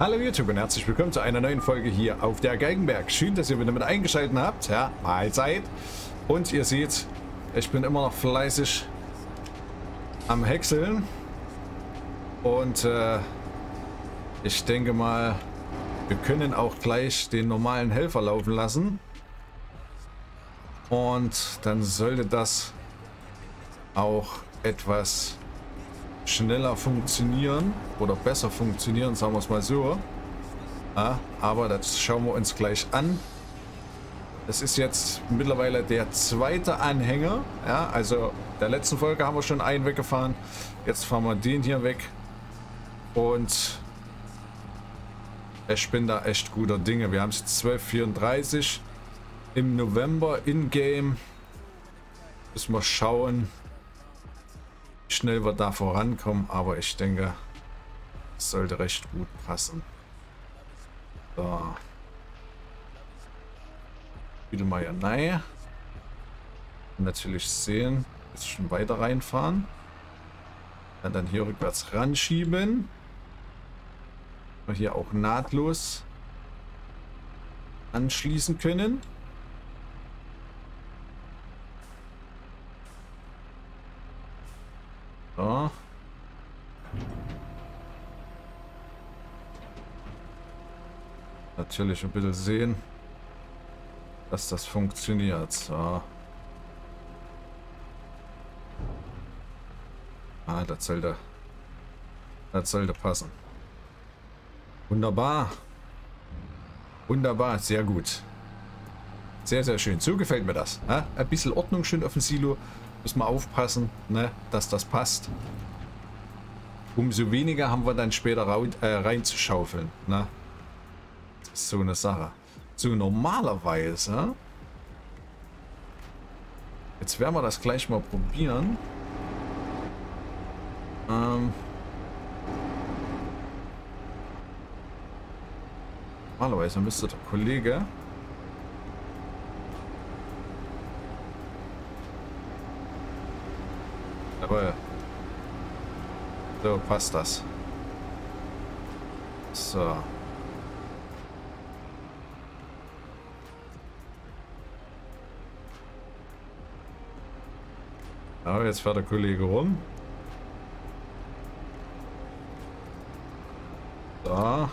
Hallo YouTube und herzlich willkommen zu einer neuen Folge hier auf der Geigenberg. Schön, dass ihr wieder mit eingeschaltet habt. Ja, Mahlzeit. Und ihr seht, ich bin immer noch fleißig am Häckseln. Und äh, ich denke mal, wir können auch gleich den normalen Helfer laufen lassen. Und dann sollte das auch etwas schneller funktionieren oder besser funktionieren, sagen wir es mal so. Ja, aber das schauen wir uns gleich an. Das ist jetzt mittlerweile der zweite Anhänger. Ja, also der letzten Folge haben wir schon einen weggefahren. Jetzt fahren wir den hier weg. Und ich bin da echt guter Dinge. Wir haben es jetzt 12.34 im November in-game. Müssen wir schauen, schnell wir da vorankommen, aber ich denke, es sollte recht gut passen. So. Ja nein. Natürlich sehen. Bisschen weiter reinfahren. Dann, dann hier rückwärts ranschieben. Hier auch nahtlos anschließen können. So. Natürlich ein bisschen sehen, dass das funktioniert. So. Ah, das sollte, das sollte passen. Wunderbar. Wunderbar, sehr gut. Sehr, sehr schön. So gefällt mir das. Ein bisschen Ordnung schön auf dem Silo. Müssen wir aufpassen, ne, dass das passt. Umso weniger haben wir dann später äh, reinzuschaufeln. Ne? Das ist so eine Sache. So normalerweise... Jetzt werden wir das gleich mal probieren. Ähm... Normalerweise müsste der Kollege Jawohl. So, passt das. So. Ja, jetzt fährt der Kollege rum. So.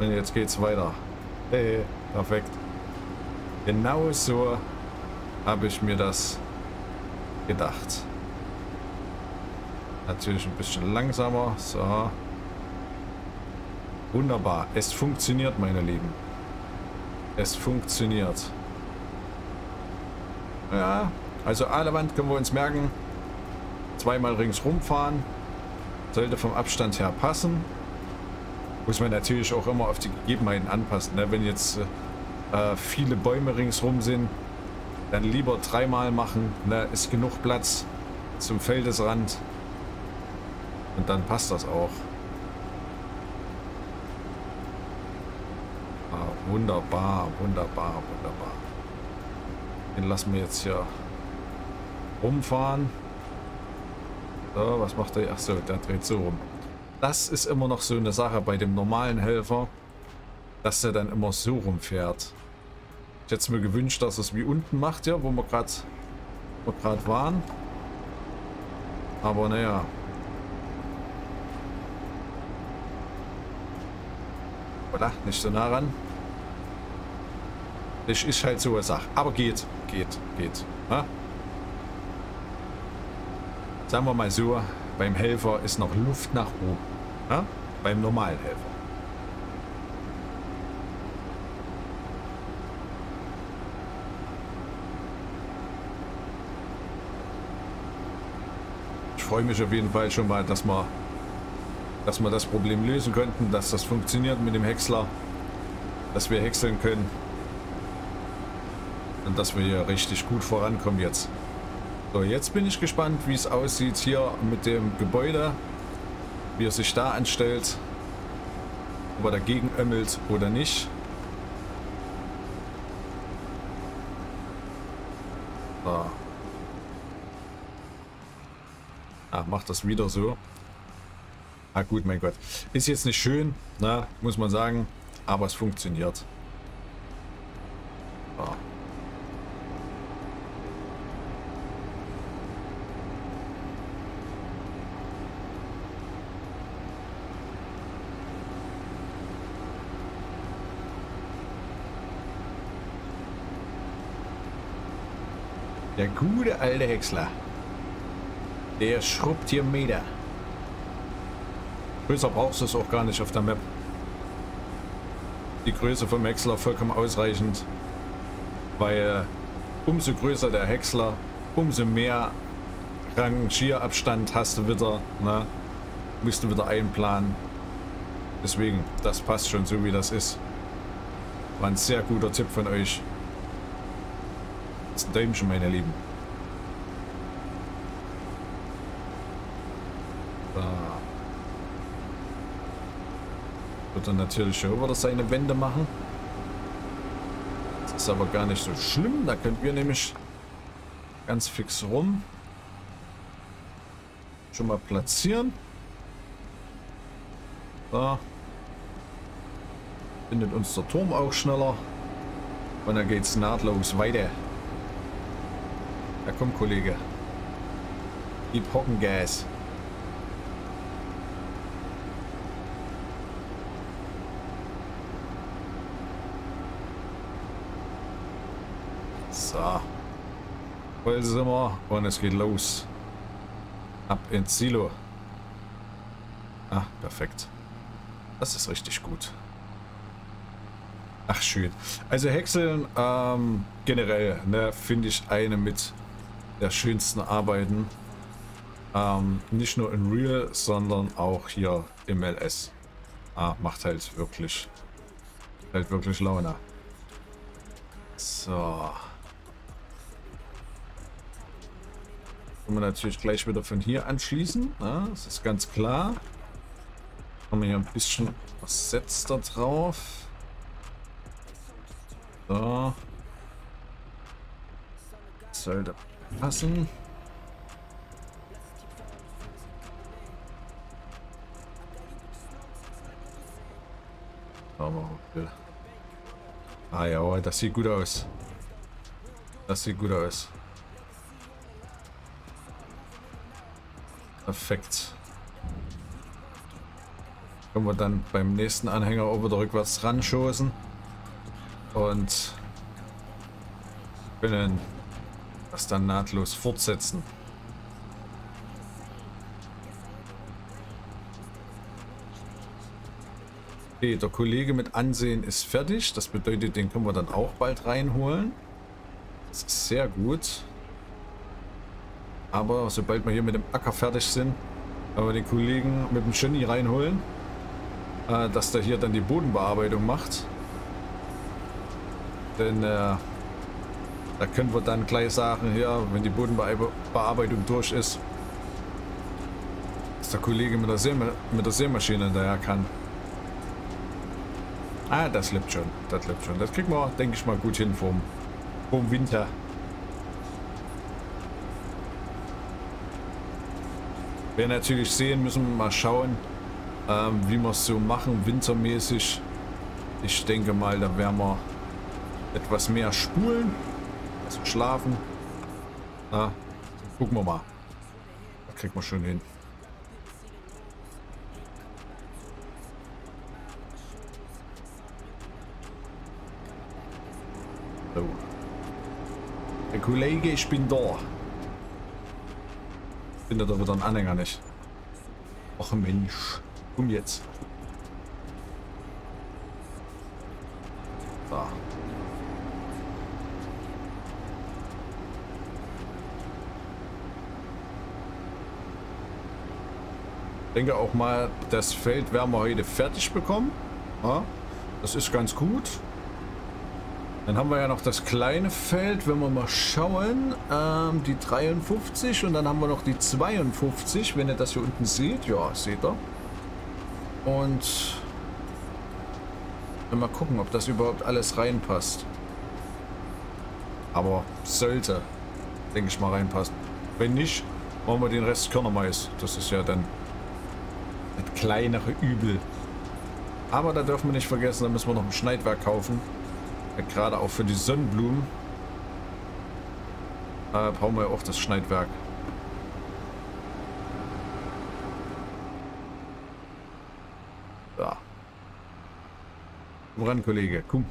Und jetzt geht's weiter. Hey, perfekt. Genau so habe ich mir das gedacht. Natürlich ein bisschen langsamer. So. Wunderbar. Es funktioniert, meine Lieben. Es funktioniert. Ja, also Wand können wir uns merken. Zweimal ringsrum fahren. Sollte vom Abstand her passen. Muss man natürlich auch immer auf die Gegebenheiten anpassen. Ne? Wenn jetzt äh, viele Bäume ringsrum sind, dann lieber dreimal machen, ne, ist genug Platz zum Feldesrand. Und dann passt das auch. Ah, wunderbar, wunderbar, wunderbar. Den lassen wir jetzt hier rumfahren. So, was macht der? Achso, der dreht so rum. Das ist immer noch so eine Sache bei dem normalen Helfer, dass der dann immer so rumfährt. Ich hätte mir gewünscht, dass es wie unten macht, ja, wo wir gerade gerade waren. Aber naja. Voilà, nicht so nah ran. Das ist halt so eine Sache. Aber geht, geht, geht. Ja? Sagen wir mal so, beim Helfer ist noch Luft nach oben. Ja? Beim normalen Helfer. Freue mich auf jeden Fall schon mal, dass wir, dass wir das Problem lösen könnten, dass das funktioniert mit dem Häcksler, dass wir häckseln können und dass wir hier richtig gut vorankommen jetzt. So, jetzt bin ich gespannt, wie es aussieht hier mit dem Gebäude, wie er sich da anstellt, ob er dagegen ömmelt oder nicht. So. Ah, macht das wieder so. Ah gut, mein Gott. Ist jetzt nicht schön, na, muss man sagen, aber es funktioniert. So. Der gute alte Häcksler. Der schrubbt hier Meter. Größer brauchst du es auch gar nicht auf der Map. Die Größe vom Häcksler vollkommen ausreichend. Weil umso größer der Häcksler, umso mehr Rangierabstand hast du wieder. Ne? Musst du wieder einplanen. Deswegen, das passt schon so wie das ist. War ein sehr guter Tipp von euch. Das ist ein Däumchen, meine Lieben. Wird dann natürlich schon wieder seine Wände machen. Das ist aber gar nicht so schlimm. Da können wir nämlich ganz fix rum schon mal platzieren. Da findet uns der Turm auch schneller. Und dann geht es nahtlos weiter. Ja komm, Kollege. Gib Hockengas. So. Voll sind wir und es geht los. Ab ins Silo. Ah, perfekt. Das ist richtig gut. Ach, schön. Also Häckseln ähm, generell, ne, finde ich eine mit der schönsten Arbeiten. Ähm, nicht nur in Real, sondern auch hier im LS. Ah, macht halt wirklich, halt wirklich Laune. So. Können wir natürlich gleich wieder von hier anschließen. Ja, das ist ganz klar. Haben wir hier ein bisschen was setzt da drauf. So. Sollte passen. Aber okay. Ah ja, das sieht gut aus. Das sieht gut aus. Perfekt. Können wir dann beim nächsten Anhänger auch wieder rückwärts ran schoßen. Und können das dann nahtlos fortsetzen. Okay, der Kollege mit Ansehen ist fertig. Das bedeutet, den können wir dann auch bald reinholen. Das ist sehr gut. Aber sobald wir hier mit dem Acker fertig sind, wir den Kollegen mit dem Genie reinholen. Äh, dass der hier dann die Bodenbearbeitung macht. Denn äh, da können wir dann gleich sagen, hier, wenn die Bodenbearbeitung durch ist, dass der Kollege mit der, Säma mit der Sämaschine hinterher kann. Ah, das lebt schon. Das lebt schon. Das kriegen wir, denke ich mal, gut hin vom, vom Winter. Wir natürlich sehen müssen, mal schauen, ähm, wie wir es so machen, wintermäßig. Ich denke mal, da werden wir etwas mehr spulen, also schlafen. Na, gucken wir mal. Da kriegt man schon hin. So. Herr Kollege, ich bin da. Findet er wieder einen Anhänger nicht. Och Mensch. Komm jetzt. So. denke auch mal, das Feld werden wir heute fertig bekommen. Ja, das ist ganz gut. Dann haben wir ja noch das kleine Feld, wenn wir mal schauen, ähm, die 53 und dann haben wir noch die 52, wenn ihr das hier unten seht. Ja, seht ihr. Und mal gucken, ob das überhaupt alles reinpasst. Aber sollte, denke ich mal, reinpassen. Wenn nicht, machen wir den Rest Körnermais. Das ist ja dann Das kleinere Übel. Aber da dürfen wir nicht vergessen, da müssen wir noch ein Schneidwerk kaufen. Gerade auch für die Sonnenblumen. Äh, brauchen wir auch das Schneidwerk. Da. Komm ran, Kollege. Komm.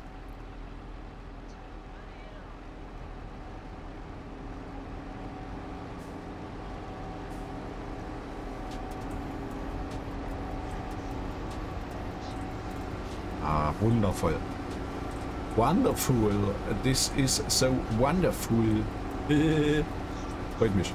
Ah, wundervoll. Wonderful. This is so wonderful. Freut mich.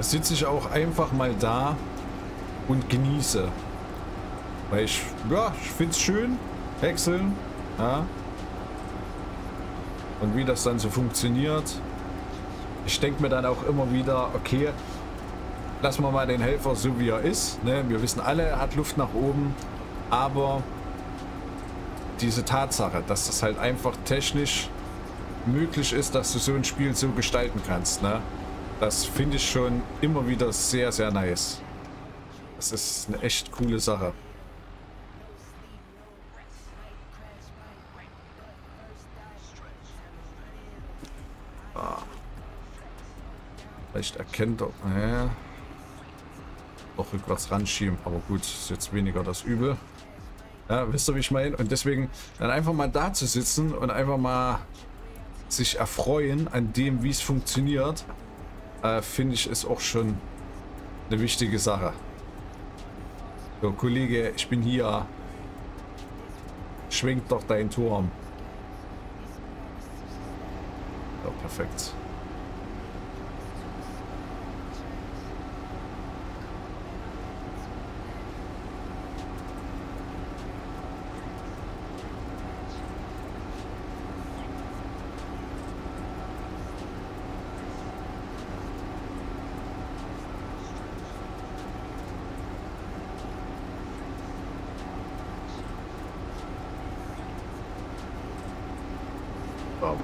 Sitze ich auch einfach mal da und genieße. Weil ich, ja, ich finde es schön. Häckseln. Ja. Und wie das dann so funktioniert. Ich denke mir dann auch immer wieder, okay, lassen wir mal den Helfer so wie er ist. Ne? Wir wissen alle, er hat Luft nach oben. Aber diese Tatsache, dass das halt einfach technisch möglich ist, dass du so ein Spiel so gestalten kannst, ne? das finde ich schon immer wieder sehr, sehr nice. Das ist eine echt coole Sache. Vielleicht erkennt er... Äh, doch rückwärts ranschieben. Aber gut, ist jetzt weniger das Übel. Ja, wisst ihr, wie ich meine? Und deswegen dann einfach mal da zu sitzen und einfach mal sich erfreuen an dem, wie es funktioniert, äh, finde ich, ist auch schon eine wichtige Sache. So, Kollege, ich bin hier. Schwenkt doch dein Turm. Ja, perfekt.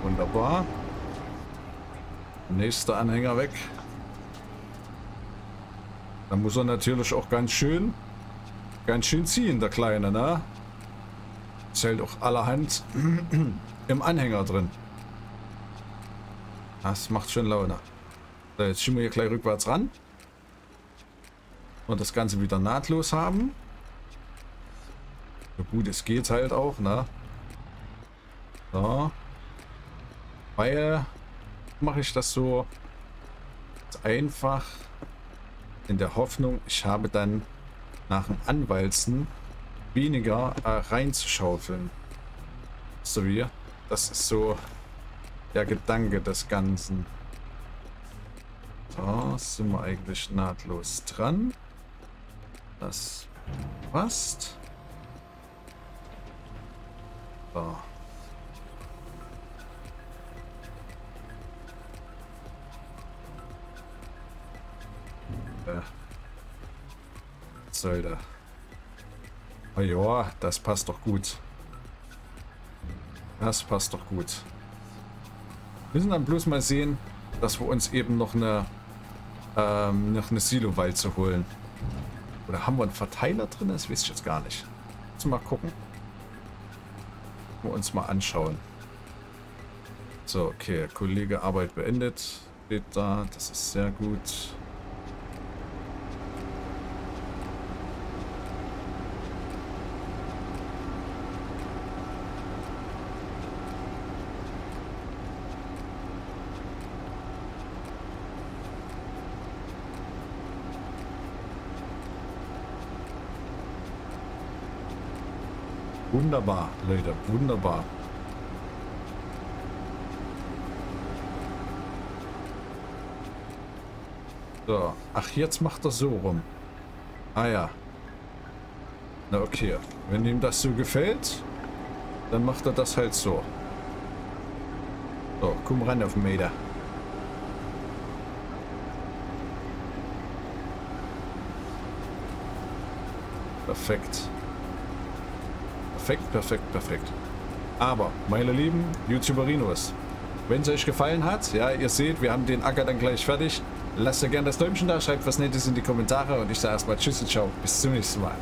Wunderbar. Nächster Anhänger weg. Da muss er natürlich auch ganz schön, ganz schön ziehen, der Kleine, ne? Zählt auch allerhand im Anhänger drin. Das macht schon Laune. So, jetzt schieben wir hier gleich rückwärts ran. Und das Ganze wieder nahtlos haben. So gut, es geht halt auch, ne? So. Weil mache ich das so einfach in der Hoffnung, ich habe dann nach dem Anwalzen weniger äh, reinzuschaufeln. So wie, das ist so der Gedanke des Ganzen. So, sind wir eigentlich nahtlos dran. Das passt. So. Äh? Oh ja, das passt doch gut. Das passt doch gut. Wir müssen dann bloß mal sehen, dass wir uns eben noch eine, ähm, noch eine Silo-Walze holen. Oder haben wir einen Verteiler drin? Das weiß ich jetzt gar nicht. Mal gucken. Wir uns mal anschauen. So, okay. Kollege Arbeit beendet. Steht da. Das ist sehr gut. Wunderbar, Leute, wunderbar. So, ach, jetzt macht er so rum. Ah ja. Na okay, wenn ihm das so gefällt, dann macht er das halt so. So, komm ran auf den Meter. Perfekt. Perfekt, perfekt, perfekt. Aber, meine lieben YouTuberinos, wenn es euch gefallen hat, ja, ihr seht, wir haben den Acker dann gleich fertig. Lasst ja gerne das Däumchen da, schreibt was Nettes in die Kommentare und ich sage erstmal Tschüss und Ciao. Bis zum nächsten Mal.